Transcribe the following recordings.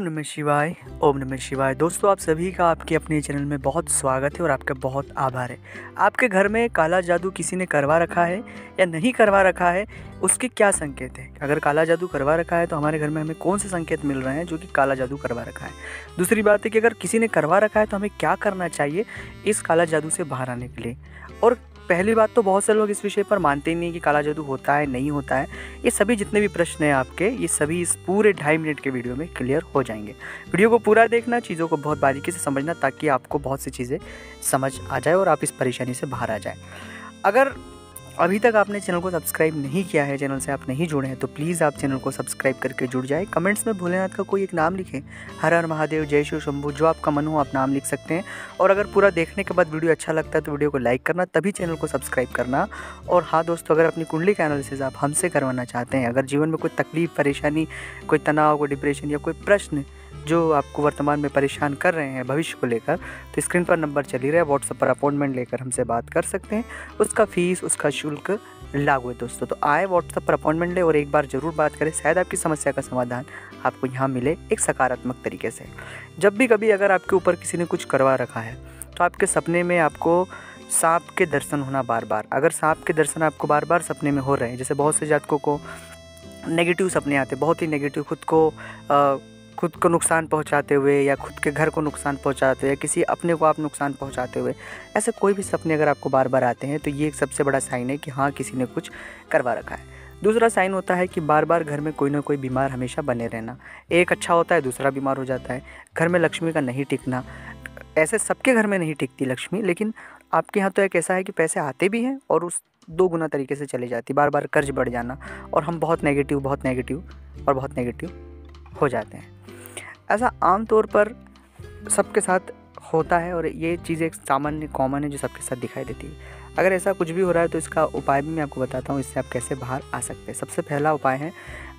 ओम नमः शिवाय, ओम नमः शिवाय। दोस्तों, आप सभी का आपके अपने चैनल में बहुत स्वागत है और आपका बहुत आभार है। आपके घर में काला जादू किसी ने करवा रखा है या नहीं करवा रखा है, उसके क्या संकेत हैं? अगर काला जादू करवा रखा है तो हमारे घर में हमें कौन से संकेत मिल रहे हैं जो कि काला जादू करवा रखा है? दूसरी बात है कि अगर किसी ने करवा रखा है तो हमें क्या करना चाहिए इस काला जादू से बाहर आने के लिए? और पहली बात तो बहुत से लोग इस विषय पर मानते ही नहीं कि काला जादू होता है, नहीं होता है। ये सभी जितने भी प्रश्न हैं आपके, ये सभी इस पूरे ढाई मिनट के वीडियो में क्लियर हो जाएँगे। वीडियो को पूरा देखना, चीज़ों को बहुत बारीकी से समझना ताकि आपको बहुत सी चीज़ें समझ आ जाए और आप इस परेशानी से बाहर आ जाए। अगर अभी तक आपने चैनल को सब्सक्राइब नहीं किया है, चैनल से आप नहीं जुड़े हैं तो प्लीज़ आप चैनल को सब्सक्राइब करके जुड़ जाए। कमेंट्स में भोलेनाथ का कोई एक नाम लिखें। हर हर महादेव, जय शिव शंभू, जो आपका मन हो आप नाम लिख सकते हैं। और अगर पूरा देखने के बाद वीडियो अच्छा लगता है तो वीडियो को लाइक करना, तभी चैनल को सब्सक्राइब करना। और हाँ दोस्तों, अगर अपनी कुंडली का एनालिसिस आप हमसे करवाना चाहते हैं, अगर जीवन में कोई तकलीफ़, परेशानी, कोई तनाव, कोई डिप्रेशन या कोई प्रश्न जो आपको वर्तमान में परेशान कर रहे हैं भविष्य को लेकर तो स्क्रीन पर नंबर चल ही रहा है व्हाट्सएप पर अपॉइंटमेंट लेकर हमसे बात कर सकते हैं। उसका फ़ीस उसका शुल्क लागू है दोस्तों। तो आए व्हाट्सएप पर अपॉइंटमेंट ले और एक बार ज़रूर बात करें शायद आपकी समस्या का समाधान आपको यहाँ मिले एक सकारात्मक तरीके से। जब भी कभी अगर आपके ऊपर किसी ने कुछ करवा रखा है तो आपके सपने में आपको सांप के दर्शन होना बार बार अगर सांप के दर्शन आपको बार बार सपने में हो रहे हैं जैसे बहुत से जातकों को नेगेटिव सपने आते हैं बहुत ही नेगेटिव खुद को आ, खुद को नुकसान पहुंचाते हुए या खुद के घर को नुकसान पहुंचाते हुए या किसी अपने को आप नुकसान पहुंचाते हुए, ऐसे कोई भी सपने अगर आपको बार बार आते हैं तो ये एक सबसे बड़ा साइन है कि हाँ किसी ने कुछ करवा रखा है। दूसरा साइन होता है कि बार बार घर में कोई ना कोई बीमार हमेशा बने रहना। एक अच्छा होता है, दूसरा बीमार हो जाता है। घर में लक्ष्मी का नहीं टिकना, ऐसे सबके घर में नहीं टिकती लक्ष्मी, लेकिन आपके यहाँ तो एक ऐसा है कि पैसे आते भी हैं और उस दो गुना तरीके से चले जाती बार बार कर्ज बढ़ जाना और हम बहुत नेगेटिव बहुत नेगेटिव और बहुत नेगेटिव हो जाते हैं। ऐसा आम तौर पर सबके साथ होता है और ये चीज़ एक सामान्य कॉमन है जो सबके साथ दिखाई देती है। अगर ऐसा कुछ भी हो रहा है तो इसका उपाय भी मैं आपको बताता हूँ, इससे आप कैसे बाहर आ सकते हैं। सबसे पहला उपाय है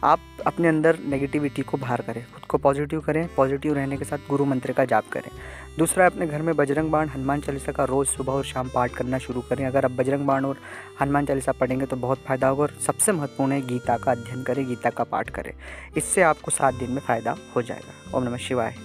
आप अपने अंदर नेगेटिविटी को बाहर करें, खुद को पॉजिटिव करें पॉजिटिव रहने के साथ गुरु मंत्र का जाप करें। दूसरा अपने घर में बजरंग बाण, हनुमान चालीसा का रोज़ सुबह और शाम पाठ करना शुरू करें। अगर आप बजरंग बाण और हनुमान चालीसा पढ़ेंगे तो बहुत फ़ायदा होगा और सबसे महत्वपूर्ण है, गीता का अध्ययन करें, गीता का पाठ करें। इससे आपको सात दिन में फ़ायदा हो जाएगा। ओम नमः शिवाय।